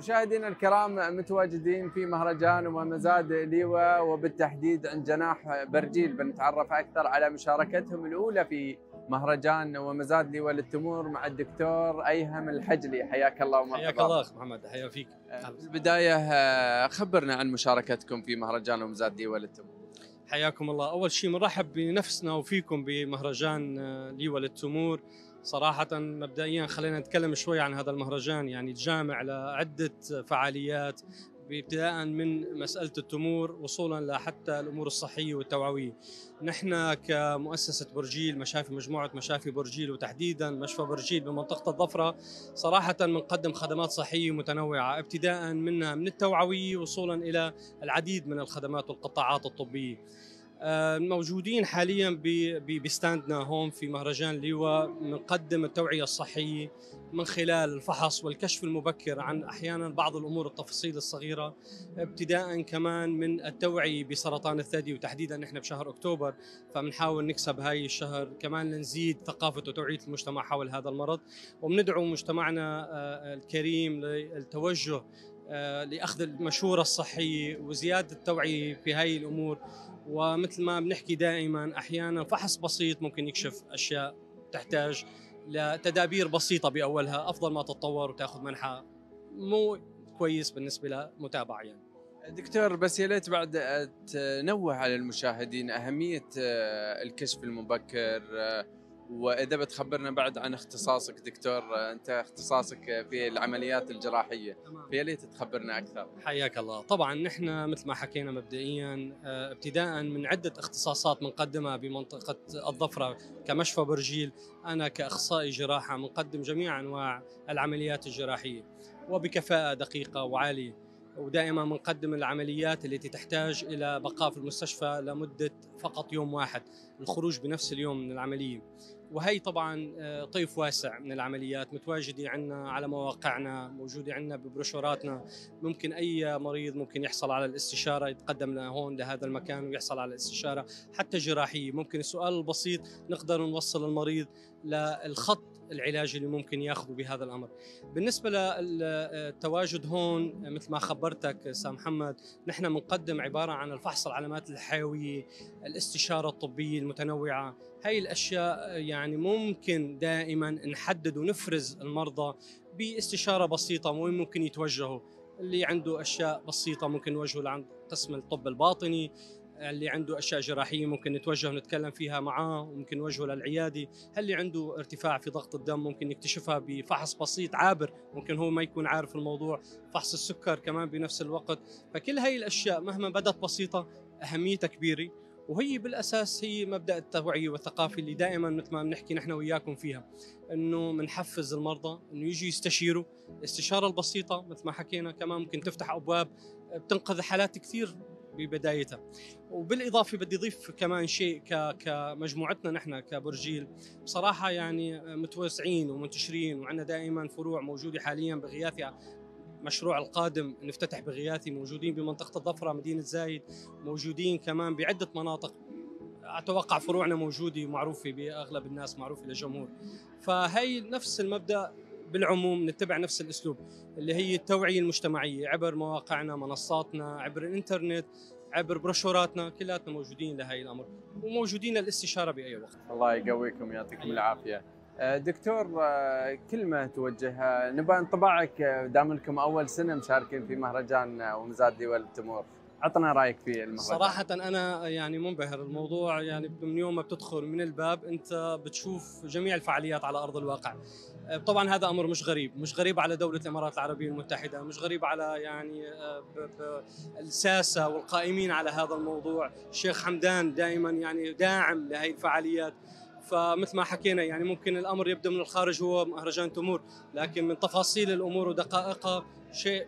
مشاهدينا الكرام متواجدين في مهرجان ومزاد ليوا وبالتحديد عند جناح برجيل بنتعرف أكثر على مشاركتهم الأولى في مهرجان ومزاد ليوا للتمور مع الدكتور أيهم الحجلي. حياك الله ومرحبا. حياك الله أخ محمد حيا فيك. في البداية آه، خبرنا عن مشاركتكم في مهرجان ومزاد ليوا للتمور. حياكم الله. أول شيء بنرحب بنفسنا وفيكم بمهرجان آه، ليوا للتمور. صراحة مبدئيا خلينا نتكلم شوي عن هذا المهرجان يعني الجامع لعدة فعاليات ابتداء من مسألة التمور وصولا لحتى الأمور الصحية والتوعوية. نحن كمؤسسة برجيل مشافي مجموعة مشافي برجيل وتحديدا مشفى برجيل بمنطقة الظفرة صراحة بنقدم خدمات صحية متنوعة ابتداء منها من التوعوية وصولا إلى العديد من الخدمات والقطاعات الطبية. موجودين حاليا بستاندنا هون في مهرجان ليوا. بنقدم التوعية الصحية من خلال الفحص والكشف المبكر عن أحيانا بعض الأمور التفاصيل الصغيرة ابتداء كمان من التوعية بسرطان الثدي وتحديدا نحن بشهر أكتوبر. فبنحاول نكسب هاي الشهر كمان لنزيد ثقافة وتوعية المجتمع حول هذا المرض. وبندعو مجتمعنا آه، الكريم للتوجه آه، لأخذ المشورة الصحية وزيادة التوعية في هاي الأمور. ومثل ما بنحكي دائما أحيانا فحص بسيط ممكن يكشف أشياء تحتاج لتدابير بسيطة بأولها أفضل ما تتطور وتأخذ منحى مو كويس بالنسبة لمتابعة يعني. دكتور بس يا ليت بعد تنوه على المشاهدين. أهمية آه، الكشف المبكر آه، وإذا بتخبرنا بعد عن اختصاصك دكتور أنت اختصاصك في العمليات الجراحية فيا ليت تخبرنا أكثر؟ حياك الله. طبعا نحن مثل ما حكينا مبدئيا آه، ابتداء من عدة اختصاصات بنقدمها بمنطقة الظفرة كمشفى برجيل أنا كأخصائي جراحة بنقدم جميع أنواع العمليات الجراحية. وبكفاءة دقيقة وعالية ودائما بنقدم العمليات التي تحتاج إلى بقاء في المستشفى لمدة فقط يوم واحد. الخروج بنفس اليوم من العملية. وهي طبعا آه، طيف واسع من العمليات متواجدة عندنا على مواقعنا موجودة عندنا ببروشوراتنا. ممكن أي مريض ممكن يحصل على الاستشارة يتقدم لهون لهذا المكان ويحصل على الاستشارة حتى جراحية. ممكن السؤال البسيط نقدر نوصل المريض للخط العلاجي اللي ممكن ياخذه بهذا الأمر. بالنسبة للتواجد هون مثل ما خبرتك سام محمد نحن بنقدم عبارة عن الفحص العلامات الحيوية، الاستشارة الطبية المتنوعة، هاي الأشياء يعني ممكن دائما نحدد ونفرز المرضى باستشارة بسيطة وين ممكن يتوجهوا. اللي عنده أشياء بسيطة ممكن نوجهه لعند قسم الطب الباطني. اللي عنده أشياء جراحية ممكن نتوجه ونتكلم فيها معاه وممكن نوجهه للعياده، اللي عنده ارتفاع في ضغط الدم ممكن نكتشفها بفحص بسيط عابر، ممكن هو ما يكون عارف الموضوع، فحص السكر كمان بنفس الوقت، فكل هاي الأشياء مهما بدت بسيطة أهميتها كبيرة. وهي بالأساس هي مبدأ التوعية والثقافة اللي دائما مثل ما بنحكي نحن وياكم فيها. إنه بنحفز المرضى إنه يجوا يستشيروا. الاستشارة البسيطة مثل ما حكينا كمان ممكن تفتح أبواب بتنقذ حالات كثير ببدايتها. وبالإضافة بدي أضيف كمان شيء كمجموعتنا نحن كبرجيل. بصراحة يعني متوسعين ومنتشرين وعندنا دائما فروع موجودة حاليا بغياثها. مشروع القادم نفتتح بغياثي موجودين بمنطقة الظفرة مدينة زايد موجودين كمان بعدة مناطق. أتوقع فروعنا موجودة ومعروفة بأغلب الناس معروفة للجمهور. فهي نفس المبدأ بالعموم نتبع نفس الأسلوب اللي هي التوعية المجتمعية عبر مواقعنا منصاتنا عبر الإنترنت عبر بروشوراتنا كلاتنا موجودين لهي الأمر وموجودين للاستشارة بأي وقت. الله يقويكم يعطيكم العافية. دكتور آه، كلمه توجهها نبغى انطباعك آه، دام لكم أول سنة مشاركين في مهرجان آه، ومزاد دول التمور. عطنا رأيك في المهرجان. صراحة أنا يعني منبهر الموضوع يعني من يوم ما بتدخل من الباب أنت بتشوف جميع الفعاليات على أرض الواقع. طبعا هذا أمر مش غريب مش غريب على دولة الإمارات العربية المتحدة مش غريب على يعني آه، الساسة والقائمين على هذا الموضوع. الشيخ حمدان دائما يعني داعم لهي الفعاليات. فمثل ما حكينا يعني ممكن الأمر يبدو من الخارج هو مهرجان تمور لكن من تفاصيل الأمور ودقائقها شيء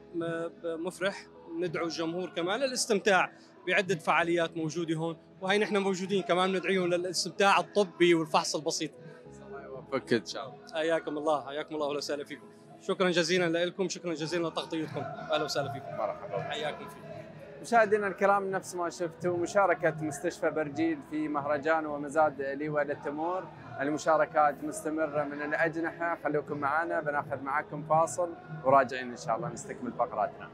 مفرح ندعو الجمهور كمان للاستمتاع بعدة فعاليات موجودة هون وهي نحن موجودين كمان ندعيهم للاستمتاع الطبي والفحص البسيط. الله يوفقك إن شاء الله. حياكم الله حياكم الله واهلا وسهلا فيكم. شكرا جزيلا لكم شكرا جزيلا لتغطيتكم أهلا وسهلا فيكم. مرحبا حياكم فيكم. مشاهدينا الكرام نفس ما شفتوا مشاركة مستشفى برجيل في مهرجان ومزاد لواء للتمور. المشاركات مستمرة من الأجنحة. خلوكم معنا بناخذ معكم فاصل وراجعين إن شاء الله نستكمل فقراتنا.